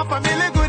ma famille